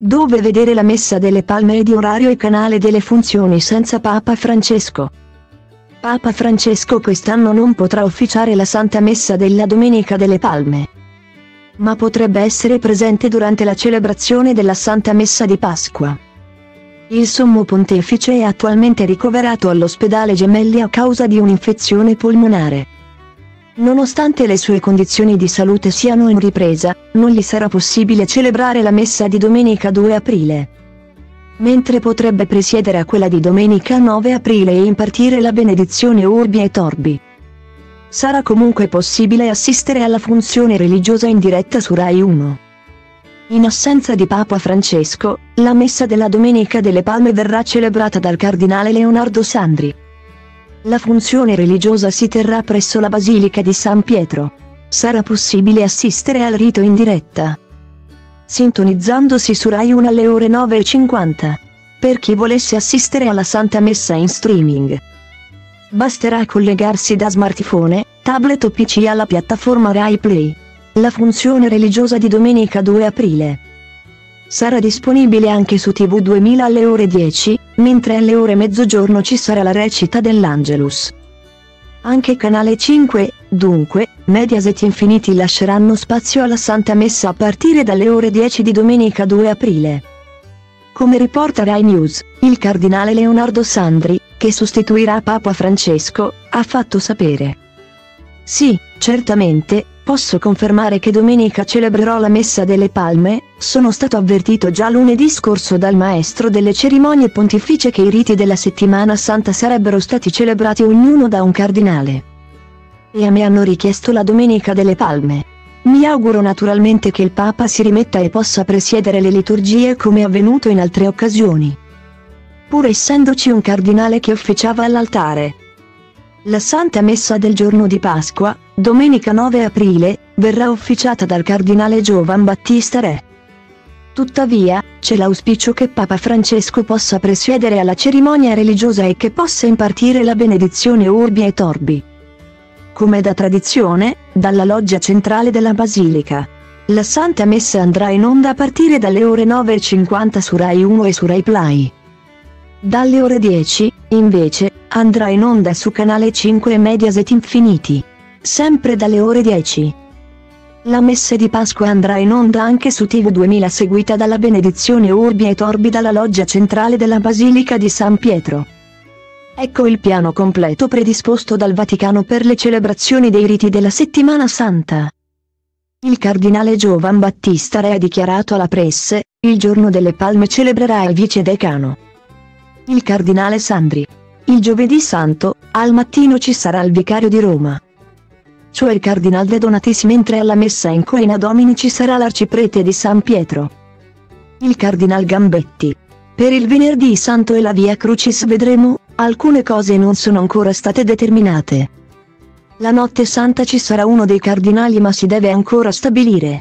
Dove vedere la messa delle palme di orario e canale delle funzioni senza Papa Francesco. Papa Francesco quest'anno non potrà officiare la Santa Messa della Domenica delle Palme. Ma potrebbe essere presente durante la celebrazione della Santa Messa di Pasqua. Il sommo pontefice è attualmente ricoverato all'ospedale Gemelli a causa di un'infezione polmonare. Nonostante le sue condizioni di salute siano in ripresa, non gli sarà possibile celebrare la messa di domenica 2 aprile. Mentre potrebbe presiedere a quella di domenica 9 aprile e impartire la benedizione Urbi et Orbi. Sarà comunque possibile assistere alla funzione religiosa in diretta su Rai 1. In assenza di Papa Francesco, la messa della Domenica delle Palme verrà celebrata dal cardinale Leonardo Sandri. La funzione religiosa si terrà presso la Basilica di San Pietro. Sarà possibile assistere al rito in diretta. Sintonizzandosi su Rai 1 alle ore 9.50. Per chi volesse assistere alla Santa Messa in streaming. Basterà collegarsi da smartphone, tablet o PC alla piattaforma Rai Play. La funzione religiosa di domenica 2 aprile. Sarà disponibile anche su TV 2000 alle ore 10, mentre alle ore mezzogiorno ci sarà la recita dell'Angelus. Anche Canale 5, dunque, Mediaset Infiniti lasceranno spazio alla Santa Messa a partire dalle ore 10 di domenica 2 aprile. Come riporta Rai News, il cardinale Leonardo Sandri, che sostituirà Papa Francesco, ha fatto sapere. Sì, certamente, Posso confermare che domenica celebrerò la Messa delle Palme, sono stato avvertito già lunedì scorso dal maestro delle cerimonie pontificie che i riti della settimana santa sarebbero stati celebrati ognuno da un cardinale. E a me hanno richiesto la Domenica delle Palme. Mi auguro naturalmente che il Papa si rimetta e possa presiedere le liturgie come avvenuto in altre occasioni. Pur essendoci un cardinale che officiava all'altare, la Santa Messa del giorno di Pasqua, domenica 9 aprile, verrà officiata dal cardinale Giovan Battista Re. Tuttavia, c'è l'auspicio che Papa Francesco possa presiedere alla cerimonia religiosa e che possa impartire la benedizione Urbi et Orbi. Come da tradizione, dalla loggia centrale della Basilica. La Santa Messa andrà in onda a partire dalle ore 9.50 su Rai 1 e su Rai Play. Dalle ore 10, invece, andrà in onda su Canale 5 e Mediaset Infiniti. Sempre dalle ore 10. La messa di Pasqua andrà in onda anche su TV 2000 seguita dalla benedizione Urbi et Orbi dalla loggia centrale della Basilica di San Pietro. Ecco il piano completo predisposto dal Vaticano per le celebrazioni dei riti della Settimana Santa. Il cardinale Giovan Battista Re ha dichiarato alla presse, il giorno delle palme celebrerà il vice decano. Il cardinale Sandri. Il giovedì santo, al mattino ci sarà il vicario di Roma. Cioè il cardinal De Donatis mentre alla messa in Coena Domini ci sarà l'arciprete di San Pietro. Il cardinal Gambetti. Per il venerdì santo e la via Crucis vedremo, alcune cose non sono ancora state determinate. La notte santa ci sarà uno dei cardinali ma si deve ancora stabilire.